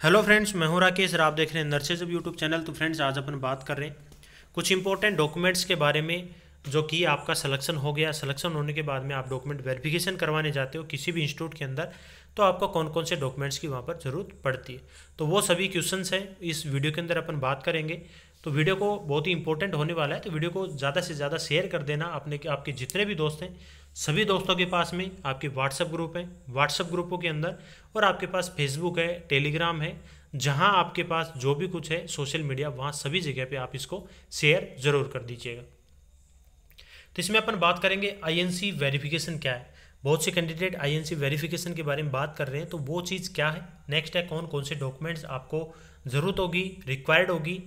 Hello friends मैं हूँ राकेश और आप देख रहे हैं नर्से जब यूट्यूब चैनल तो फ्रेंड्स आज अपन बात कर रहे हैं कुछ इंपॉर्टेंट डॉक्यूमेंट्स के बारे में, जो कि आपका सिलेक्शन हो गया। सिलेक्शन होने के बाद में आप डॉक्यूमेंट वेरिफिकेशन करवाने जाते हो किसी भी इंस्टीट्यूट के अंदर तो आपको कौन कौन से डॉक्यूमेंट्स की वहाँ पर ज़रूरत पड़ती है। तो वो सभी क्वेश्चन हैं, इस वीडियो के अंदर अपन बात करेंगे। तो वीडियो को बहुत ही इंपॉर्टेंट होने वाला है तो वीडियो को ज़्यादा से ज़्यादा शेयर कर देना। अपने आपके जितने भी दोस्त हैं सभी दोस्तों के पास में आपके व्हाट्सएप ग्रुप हैं। व्हाट्सएप ग्रुपों के अंदर और आपके पास फेसबुक है टेलीग्राम है। जहाँ आपके पास जो भी कुछ है सोशल मीडिया वहाँ सभी जगह पे आप इसको शेयर ज़रूर कर दीजिएगा। तो इसमें अपन बात करेंगे आईएनसी वेरिफिकेशन क्या है। बहुत से कैंडिडेट आईएनसी वेरिफिकेशन के बारे में बात कर रहे हैं तो वो चीज़ क्या है? नेक्स्ट है कौन कौन से डॉक्यूमेंट्स आपको ज़रूरत होगी रिक्वायर्ड होगी।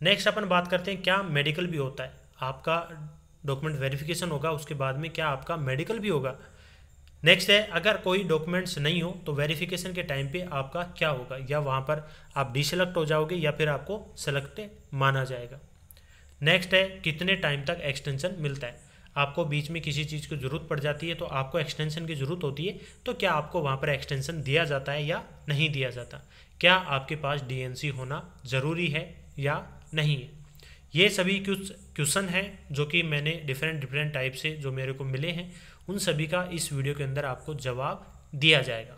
नेक्स्ट अपन बात करते हैं क्या मेडिकल भी होता है। आपका डॉक्यूमेंट वेरिफिकेशन होगा, उसके बाद में क्या आपका मेडिकल भी होगा। नेक्स्ट है, अगर कोई डॉक्यूमेंट्स नहीं हो तो वेरिफिकेशन के टाइम पे आपका क्या होगा? या वहाँ पर आप डिसलेक्ट हो जाओगे या फिर आपको सेलेक्ट माना जाएगा। नेक्स्ट है, कितने टाइम तक एक्सटेंशन मिलता है? आपको बीच में किसी चीज़ की ज़रूरत पड़ जाती है तो आपको एक्सटेंशन की ज़रूरत होती है तो क्या आपको वहाँ पर एक्सटेंशन दिया जाता है या नहीं दिया जाता? क्या आपके पास डीएनसी होना ज़रूरी है या नहीं? है ये सभी क्वेश्चन हैं जो कि मैंने डिफरेंट डिफरेंट टाइप से जो मेरे को मिले हैं, उन सभी का इस वीडियो के अंदर आपको जवाब दिया जाएगा।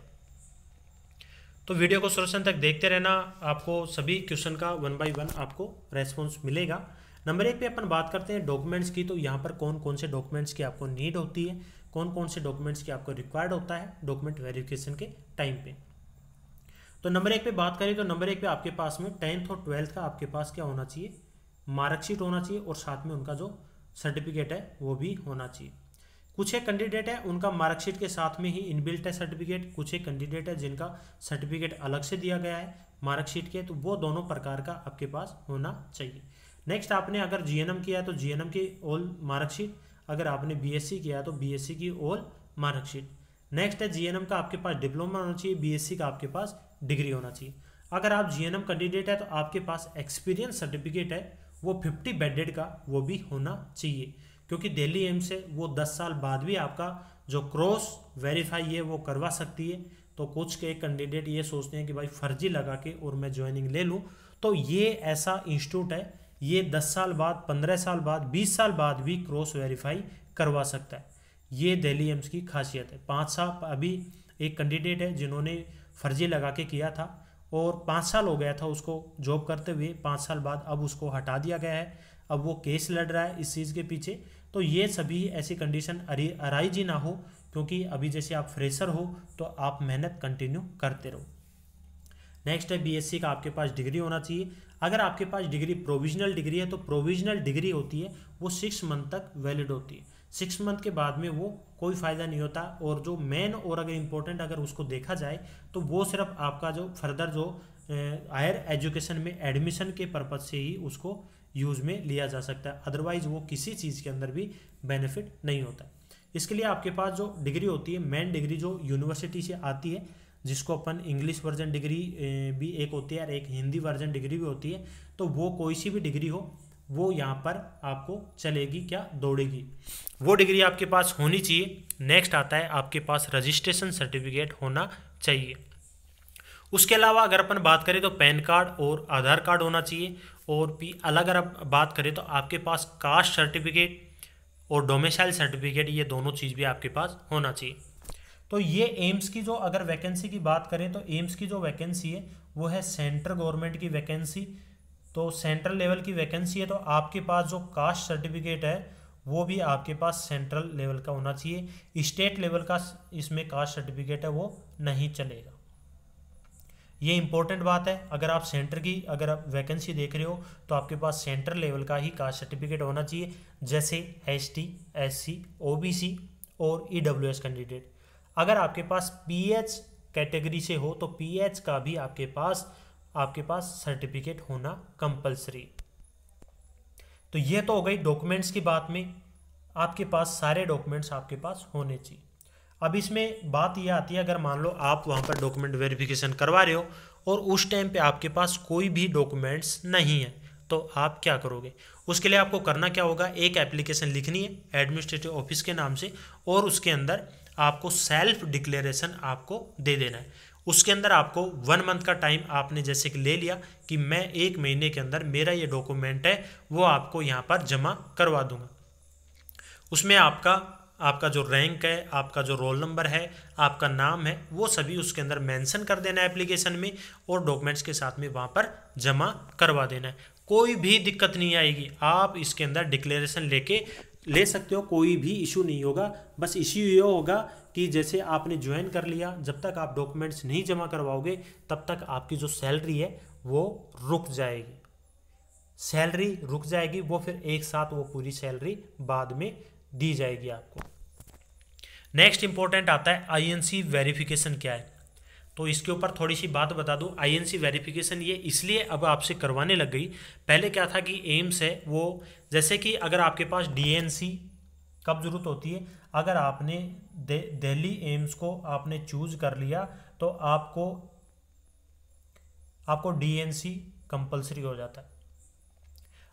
तो वीडियो को सुरक्षण तक देखते रहना, आपको सभी क्वेश्चन का वन बाय वन आपको रेस्पॉन्स मिलेगा। नंबर एक पे अपन बात करते हैं डॉक्यूमेंट्स की तो यहाँ पर कौन कौन से डॉक्यूमेंट्स की आपको नीड होती है कौन कौन से डॉक्यूमेंट्स की आपको रिक्वायर्ड होता है डॉक्यूमेंट वेरिफिकेशन के टाइम पे। तो नंबर एक पे बात करें तो नंबर एक पे आपके पास में टेंथ और ट्वेल्थ का आपके पास क्या होना चाहिए? मार्कशीट होना चाहिए और साथ में उनका जो सर्टिफिकेट है, वो भी होना चाहिए। कुछ एक कैंडिडेट है, उनका मार्कशीट के साथ में ही इनबिल्ट है सर्टिफिकेट कुछ एक कैंडिडेट है जिनका सर्टिफिकेट अलग से दिया गया है मार्कशीट के तो वो दोनों प्रकार का आपके पास होना चाहिए। नेक्स्ट आपने अगर जीएनएम किया तो जीएनएम की ऑल मार्कशीट। अगर आपने बीएससी किया तो बीएससी की ऑल मार्कशीट। नेक्स्ट है जीएनएम का आपके पास डिप्लोमा होना चाहिए बीएससी का आपके पास डिग्री होना चाहिए। अगर आप जीएनएम कैंडिडेट है तो आपके पास एक्सपीरियंस सर्टिफिकेट है वो फिफ्टी बेडेड का वो भी होना चाहिए। क्योंकि दिल्ली एम्स से वो दस साल बाद भी आपका जो क्रॉस वेरीफाई है वो करवा सकती है। तो कुछ के कैंडिडेट ये सोचते हैं कि भाई फर्जी लगा के और मैं ज्वाइनिंग ले लूँ। तो ये ऐसा इंस्टीट्यूट है, ये दस साल बाद, पंद्रह साल बाद, बीस साल बाद भी क्रॉस वेरीफाई करवा सकता है। ये दिल्ली एम्स की खासियत है। पाँच साल अभी एक कैंडिडेट है जिन्होंने फर्जी लगा के किया था। और पाँच साल हो गया था उसको जॉब करते हुए, पाँच साल बाद अब उसको हटा दिया गया है। अब वो केस लड़ रहा है इस चीज़ के पीछे। तो ये सभी ऐसी कंडीशन अराइज ही ना हो, क्योंकि अभी जैसे आप फ्रेशर हो तो आप मेहनत कंटिन्यू करते रहो। नेक्स्ट है बीएससी का, आपके पास डिग्री होना चाहिए। अगर आपके पास डिग्री प्रोविजनल डिग्री है तो प्रोविजनल डिग्री होती है, वो सिक्स मंथ तक वैलिड होती है। सिक्स मंथ के बाद में वो कोई फ़ायदा नहीं होता। और जो मेन और अगर इम्पोर्टेंट अगर उसको देखा जाए तो वो सिर्फ़ आपका जो फर्दर जो हायर एजुकेशन में एडमिशन के पर्पज़ से ही उसको यूज़ में लिया जा सकता है। अदरवाइज़ वो किसी चीज़ के अंदर भी बेनिफिट नहीं होता। इसके लिए आपके पास जो डिग्री होती है मेन डिग्री जो यूनिवर्सिटी से आती है, जिसको अपन इंग्लिश वर्जन डिग्री भी एक होती है और एक हिंदी वर्जन डिग्री भी होती है तो वो कोई सी भी डिग्री हो वो यहाँ पर आपको चलेगी, क्या दौड़ेगी। वो डिग्री आपके पास होनी चाहिए। नेक्स्ट आता है, आपके पास रजिस्ट्रेशन सर्टिफिकेट होना चाहिए। उसके अलावा अगर अपन बात करें तो पैन कार्ड और आधार कार्ड होना चाहिए। और भी अलग अगर बात करें तो आपके पास कास्ट सर्टिफिकेट और डोमिसाइल सर्टिफिकेट ये दोनों चीज़ भी आपके पास होना चाहिए। तो ये एम्स की जो अगर वैकेंसी की बात करें तो एम्स की जो वैकेंसी है, वो है सेंट्रल गवर्नमेंट की वैकेंसी तो सेंट्रल लेवल की वैकेंसी है तो आपके पास जो कास्ट सर्टिफिकेट है, वो भी आपके पास सेंट्रल लेवल का होना चाहिए। स्टेट लेवल का इसमें कास्ट सर्टिफिकेट है, वो नहीं चलेगा। ये इंपॉर्टेंट बात है। अगर आप सेंटर की, अगर आप वैकेंसी देख रहे हो तो आपके पास सेंटर लेवल का ही कास्ट सर्टिफिकेट होना चाहिए, जैसे S T S C O B C और ई डब्ल्यू एस कैंडिडेट अगर आपके पास पी एच कैटेगरी से हो तो पी एच का भी आपके पास आपके पास सर्टिफिकेट होना कंपलसरी तो ये तो हो गई डॉक्यूमेंट्स की बात में, आपके पास सारे डॉक्यूमेंट्स आपके पास होने चाहिए। अब इसमें बात यह आती है, अगर मान लो आप वहाँ पर डॉक्यूमेंट वेरिफिकेशन करवा रहे हो और उस टाइम पे आपके पास कोई भी डॉक्यूमेंट्स नहीं है तो आप क्या करोगे? उसके लिए आपको करना क्या होगा? एक एप्लीकेशन लिखनी है एडमिनिस्ट्रेटिव ऑफ़िस के नाम से और उसके अंदर आपको सेल्फ डिक्लेरेशन आपको दे देना है। उसके अंदर आपको वन मंथ का टाइम आपने जैसे कि ले लिया कि मैं एक महीने के अंदर मेरा ये डॉक्यूमेंट है, वो आपको यहाँ पर जमा करवा दूँगा। उसमें आपका आपका जो रैंक है, आपका जो रोल नंबर है, आपका नाम है, वो सभी उसके अंदर मेंशन कर देना है एप्लीकेशन में और डॉक्यूमेंट्स के साथ में वहाँ पर जमा करवा देना है। कोई भी दिक्कत नहीं आएगी। आप इसके अंदर डिक्लेरेशन लेके ले सकते हो, कोई भी इशू नहीं होगा। बस इशू ये होगा कि जैसे आपने ज्वाइन कर लिया, जब तक आप डॉक्यूमेंट्स नहीं जमा करवाओगे, तब तक आपकी जो सैलरी है, वो रुक जाएगी। सैलरी रुक जाएगी, वो फिर एक साथ वो पूरी सैलरी बाद में दी जाएगी आपको। नेक्स्ट इंपॉर्टेंट आता है आईएनसी वेरिफिकेशन क्या है? तो इसके ऊपर थोड़ी सी बात बता दूँ। आईएनसी वेरिफिकेशन ये इसलिए अब आपसे करवाने लग गई। पहले क्या था कि एम्स है, वो जैसे कि अगर आपके पास डीएनसी कब ज़रूरत होती है? अगर आपने दिल्ली एम्स को आपने चूज़ कर लिया तो आपको आपको डीएनसी कंपलसरी हो जाता है।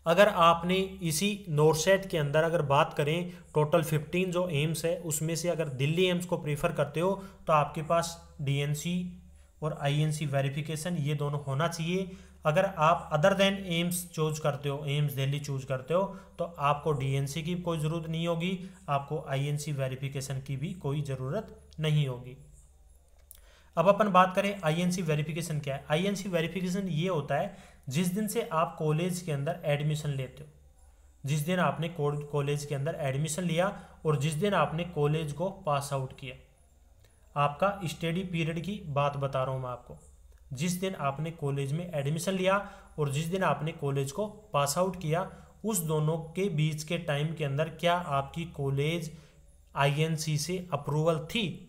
अगर आपने इसी नोरसेट के अंदर अगर बात करें टोटल 15 जो एम्स है, उसमें से अगर दिल्ली एम्स को प्रेफर करते हो तो आपके पास डीएनसी और आईएनसी वेरिफिकेशन ये दोनों होना चाहिए। अगर आप अदर देन एम्स चूज़ करते हो एम्स दिल्ली चूज़ करते हो तो आपको डीएनसी की कोई ज़रूरत नहीं होगी, आपको आईएनसी वेरिफिकेशन की भी कोई ज़रूरत नहीं होगी। अब अपन बात करें आईएनसी वेरिफिकेशन क्या है। आईएनसी वेरिफिकेशन ये होता है, जिस दिन से आप कॉलेज के अंदर एडमिशन लेते हो, जिस दिन आपने कॉलेज के अंदर एडमिशन लिया और जिस दिन आपने कॉलेज को पास आउट किया। आपका स्टडी पीरियड की बात बता रहा हूँ मैं आपको। जिस दिन आपने कॉलेज में एडमिशन लिया और जिस दिन आपने कॉलेज को पास आउट किया, उस दोनों के बीच के टाइम के अंदर क्या आपकी कॉलेज आईएनसी से अप्रूवल थी?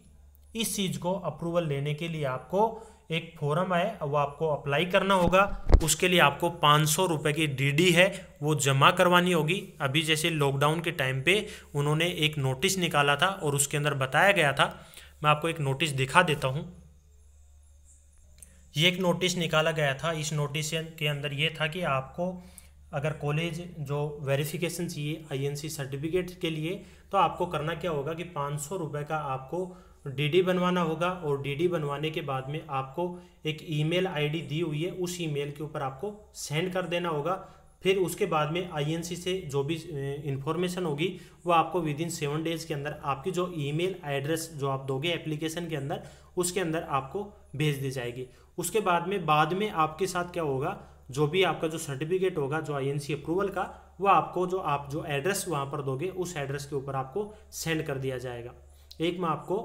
इस चीज़ को अप्रूवल लेने के लिए आपको एक फॉर्म है वो आपको अप्लाई करना होगा। उसके लिए आपको पाँच सौ रुपये की डीडी है, वो जमा करवानी होगी। अभी जैसे लॉकडाउन के टाइम पे उन्होंने एक नोटिस निकाला था और उसके अंदर बताया गया था। मैं आपको एक नोटिस दिखा देता हूँ। ये एक नोटिस निकाला गया था, इस नोटिस के अंदर ये था कि आपको अगर कॉलेज जो वेरिफिकेशन चाहिए आईएनसी सर्टिफिकेट के लिए तो आपको करना क्या होगा कि पाँच सौ रुपये का आपको डीडी बनवाना होगा और डीडी बनवाने के बाद में आपको एक ईमेल आईडी दी हुई है, उस ईमेल के ऊपर आपको सेंड कर देना होगा। फिर उसके बाद में आईएनसी से जो भी इंफॉर्मेशन होगी, वो आपको विद इन सेवन डेज़ के अंदर आपकी जो ईमेल एड्रेस जो आप दोगे एप्लीकेशन के अंदर, उसके अंदर आपको भेज दी जाएगी। उसके बाद में बाद में आपके साथ क्या होगा, जो भी आपका जो सर्टिफिकेट होगा, जो आईएनसी अप्रूवल का, वो आपको जो आप जो एड्रेस वहाँ पर दोगे, उस एड्रेस के ऊपर आपको सेंड कर दिया जाएगा। एक मैं आपको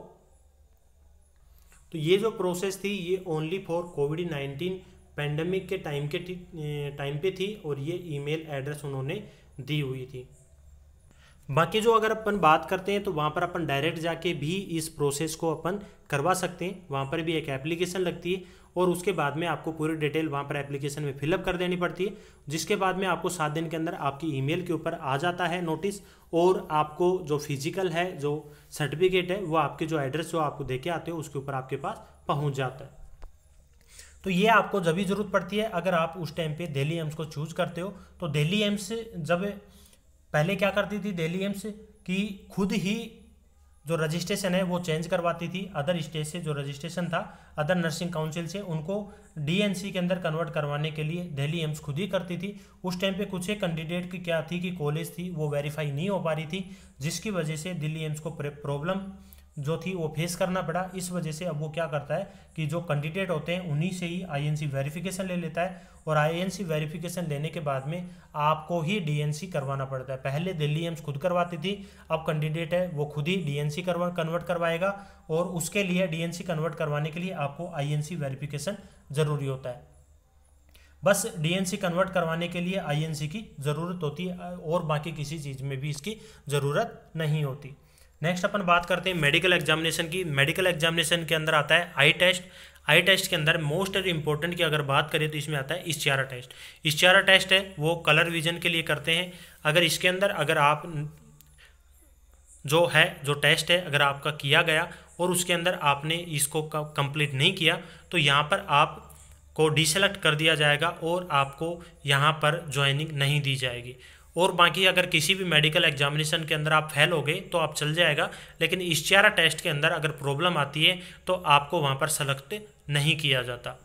तो ये जो प्रोसेस थी, ये only for COVID nineteen pandemic के टाइम के टाइम पे थी और ये ईमेल एड्रेस उन्होंने दी हुई थी। बाकी जो अगर अपन बात करते हैं तो वहाँ पर अपन डायरेक्ट जाके भी इस प्रोसेस को अपन करवा सकते हैं। वहाँ पर भी एक एप्लीकेशन लगती है और उसके बाद में आपको पूरी डिटेल वहाँ पर एप्लीकेशन में फिलअप कर देनी पड़ती है, जिसके बाद में आपको सात दिन के अंदर आपकी ईमेल के ऊपर आ जाता है नोटिस और आपको जो फ़िज़िकल है, जो सर्टिफिकेट है, वो आपके जो एड्रेस जो आपको दे के आते हो, उसके ऊपर आपके पास पहुँच जाता है। तो ये आपको जब भी ज़रूरत पड़ती है, अगर आप उस टाइम पे दिल्ली एम्स को चूज़ करते हो तो दिल्ली एम्स जब पहले क्या करती थी दिल्ली एम्स कि खुद ही जो रजिस्ट्रेशन है वो चेंज करवाती थी। अदर स्टेट से जो रजिस्ट्रेशन था अदर नर्सिंग काउंसिल से, उनको डीएनसी के अंदर कन्वर्ट करवाने के लिए दिल्ली एम्स खुद ही करती थी। उस टाइम पे कुछ एक कैंडिडेट की क्या थी कि कॉलेज थी, वो वेरीफाई नहीं हो पा रही थी, जिसकी वजह से दिल्ली एम्स को प्रॉब्लम जो थी वो फेस करना पड़ा। इस वजह से अब वो क्या करता है कि जो कैंडिडेट होते हैं, उन्हीं से ही आईएनसी वेरिफिकेशन ले लेता है और आईएनसी वेरिफिकेशन लेने के बाद में आपको ही डीएनसी करवाना पड़ता है। पहले दिल्ली एम्स खुद करवाती थी, अब कैंडिडेट है, वो खुद ही डीएनसी करवा कन्वर्ट करवाएगा और उसके लिए डीएनसी कन्वर्ट करवाने के लिए आपको आईएनसी वेरिफिकेशन ज़रूरी होता है। बस डीएनसी कन्वर्ट करवाने के लिए आईएनसी की ज़रूरत होती है और बाकी किसी चीज़ में भी इसकी ज़रूरत नहीं होती। नेक्स्ट अपन बात करते हैं मेडिकल एग्जामिनेशन की। मेडिकल एग्जामिनेशन के अंदर आता है आई टेस्ट आई टेस्ट के अंदर मोस्ट इंपॉर्टेंट की अगर बात करें तो इसमें आता है इश्चारा टेस्ट इश्चारा टेस्ट है, वो कलर विजन के लिए करते हैं। अगर इसके अंदर अगर आप जो है, जो टेस्ट है, अगर आपका किया गया और उसके अंदर आपने इसको कंप्लीट नहीं किया तो यहाँ पर आप को डिसेलेक्ट कर दिया जाएगा और आपको यहाँ पर ज्वाइनिंग नहीं दी जाएगी। और बाकी अगर किसी भी मेडिकल एग्जामिनेशन के अंदर आप फेल हो गए तो आप चल जाएगा। लेकिन इश्चारा टेस्ट के अंदर अगर प्रॉब्लम आती है तो आपको वहाँ पर सेलेक्ट नहीं किया जाता।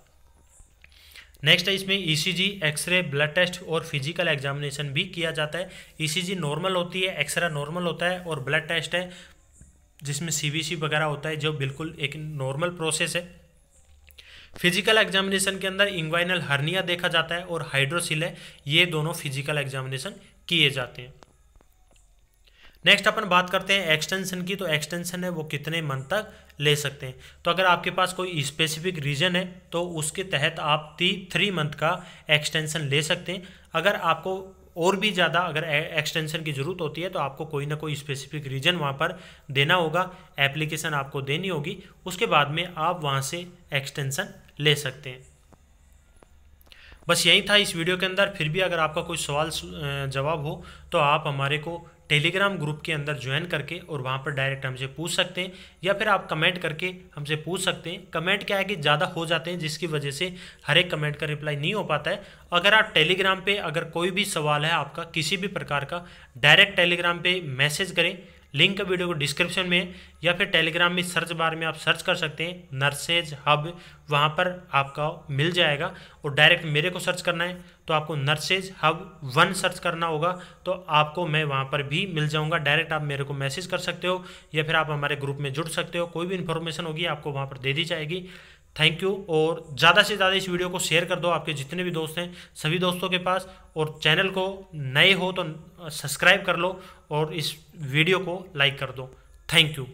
नेक्स्ट है, इसमें ECG x ray blood test और फ़िज़िकल एग्जामिनेशन भी किया जाता है। ईसीजी नॉर्मल होती है एक्सरे नॉर्मल होता है और ब्लड टेस्ट है, जिसमें सीबीसी वगैरह होता है, जो बिल्कुल एक नॉर्मल प्रोसेस है। फ़िज़िकल एग्जामिनेशन के अंदर इंग्वाइनल हर्निया देखा जाता है और हाइड्रोसिल है। ये दोनों फ़िज़िकल एग्जामिनेशन किए जाते हैं। नेक्स्ट अपन बात करते हैं एक्सटेंशन की तो एक्सटेंशन है वो कितने मंथ तक ले सकते हैं। तो अगर आपके पास कोई स्पेसिफिक रीजन है तो उसके तहत आप ती थ्री मंथ का एक्सटेंशन ले सकते हैं। अगर आपको और भी ज़्यादा अगर एक्सटेंशन की ज़रूरत होती है तो आपको कोई ना कोई स्पेसिफिक रीजन वहाँ पर देना होगा एप्लीकेशन आपको देनी होगी। उसके बाद में आप वहाँ से एक्सटेंशन ले सकते हैं। बस यही था इस वीडियो के अंदर। फिर भी अगर आपका कोई सवाल जवाब हो तो आप हमारे को टेलीग्राम ग्रुप के अंदर ज्वाइन करके और वहाँ पर डायरेक्ट हमसे पूछ सकते हैं या फिर आप कमेंट करके हमसे पूछ सकते हैं। कमेंट क्या है कि ज़्यादा हो जाते हैं, जिसकी वजह से हर एक कमेंट का रिप्लाई नहीं हो पाता है। अगर आप टेलीग्राम पे अगर कोई भी सवाल है आपका किसी भी प्रकार का डायरेक्ट टेलीग्राम पे मैसेज करें। लिंक वीडियो को डिस्क्रिप्शन में या फिर टेलीग्राम में सर्च बार में आप सर्च कर सकते हैं। नर्सेज हब वहाँ पर आपका मिल जाएगा और डायरेक्ट मेरे को सर्च करना है तो आपको नर्सेज हब वन सर्च करना होगा तो आपको मैं वहाँ पर भी मिल जाऊँगा। डायरेक्ट आप मेरे को मैसेज कर सकते हो या फिर आप हमारे ग्रुप में जुड़ सकते हो। कोई भी इन्फॉर्मेशन होगी आपको वहाँ पर दे दी जाएगी। थैंक यू और ज़्यादा से ज़्यादा इस वीडियो को शेयर कर दो आपके जितने भी दोस्त हैं, सभी दोस्तों के पास। और चैनल को नए हो तो सब्सक्राइब कर लो और इस वीडियो को लाइक कर दो। Thank you